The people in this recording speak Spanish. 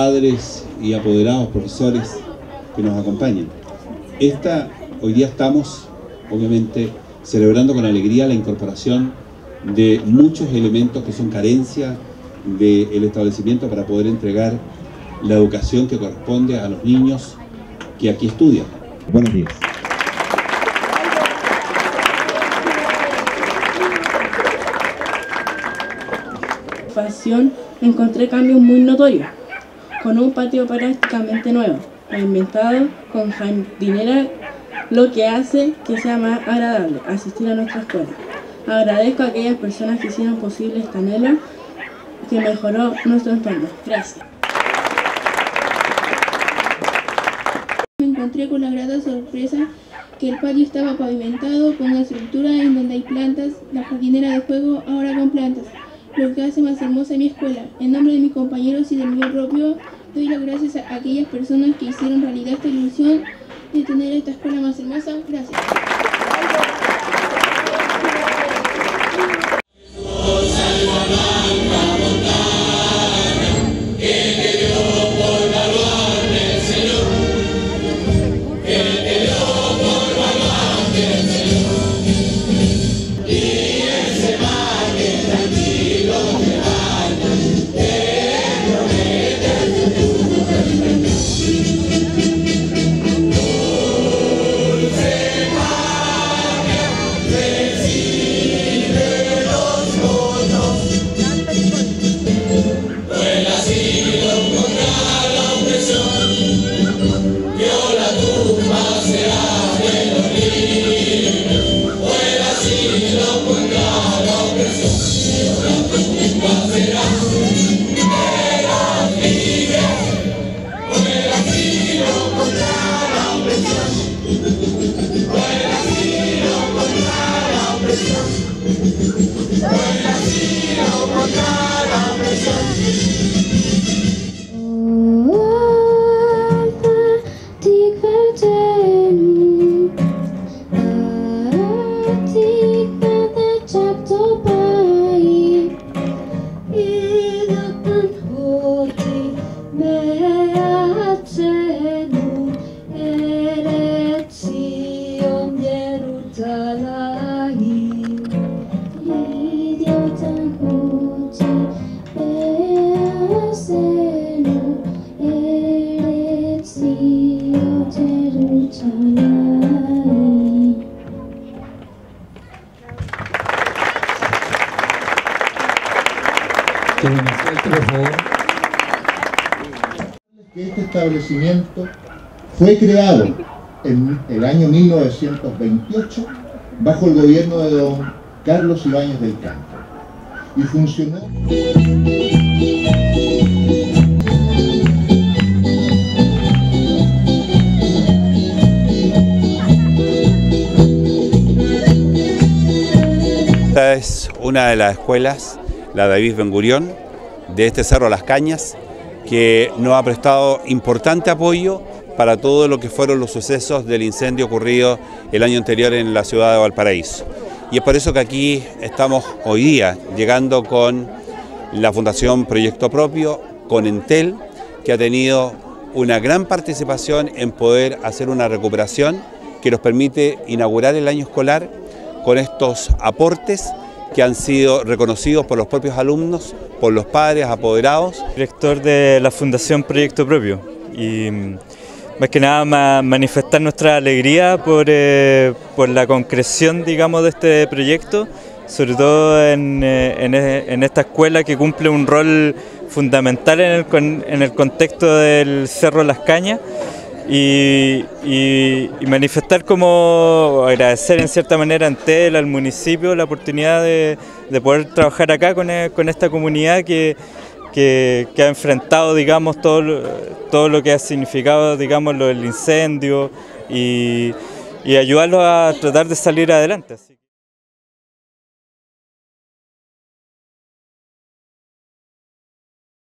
padres y apoderados, profesores que nos acompañan. Esta, hoy día estamos, obviamente, celebrando con alegría la incorporación de muchos elementos que son carencia del establecimiento para poder entregar la educación que corresponde a los niños que aquí estudian. Buenos días. encontré cambios muy notorios, con un patio prácticamente nuevo, inventado con jardinera, lo que hace que sea más agradable asistir a nuestra escuela. Agradezco a aquellas personas que hicieron posible esta anhelo que mejoró nuestro entorno. Gracias. Me encontré con la grata sorpresa que el patio estaba pavimentado con una estructura en donde hay plantas, la jardinera de juego ahora con plantas lo que hace más hermosa mi escuela. En nombre de mis compañeros y del mío propio, doy las gracias a aquellas personas que hicieron realidad esta ilusión de tener esta escuela más hermosa. Gracias. Este establecimiento fue creado en el año 1928 bajo el gobierno de don Carlos Ibáñez del Campo. Y funcionó Esta es una de las escuelas, la David Ben Gurión, de este Cerro Las Cañas, que nos ha prestado importante apoyo para todo lo que fueron los sucesos del incendio ocurrido el año anterior en la ciudad de Valparaíso. Y es por eso que aquí estamos hoy día llegando con la Fundación Proyecto Propio, con Entel, que ha tenido una gran participación en poder hacer una recuperación que nos permite inaugurar el año escolar con estos aportes que han sido reconocidos por los propios alumnos, por los padres, apoderados. Director de la Fundación Proyecto Propio y mm, más que nada manifestar nuestra alegría por, eh, por la concreción digamos, de este proyecto, sobre todo en, eh, e, en, esta escuela que cumple un rol fundamental en el, en el contexto del Cerro Las Cañas y, manifestar como agradecer en cierta manera ante él, al municipio, la oportunidad de, poder trabajar acá con, e, esta comunidad que, ha enfrentado digamos todo, todo lo que ha significado digamos lo del incendio y, y ayudarlos a tratar de salir adelante.